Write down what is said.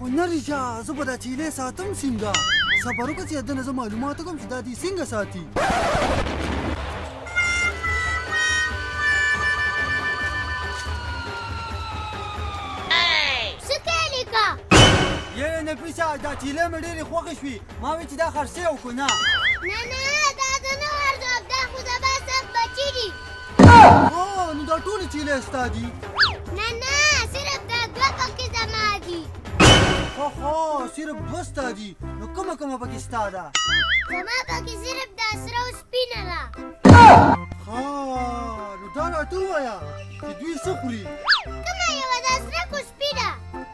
هنري شه زه به دا چیلې ساتم څنګه صبر وکړه چې دنه زه معلومات کوم چې دا دې څنګه ساتي یې نفیسه دا چیلې مې ډېرې خوښې شوې ما وی چې دا خرڅې او کنه نه نه دا د نه ورځو دا خو د با سب بچی دي او نو دا ټول چې له ستا دي نه نه صرف دا دوه پکې زما دي خو خو صرف دوه ستا دي نو کومه کومه پکې ستا ده زما پکې صرف دا سره او سپینه ده ها نو دا راته ووایه چې دوی څه خوري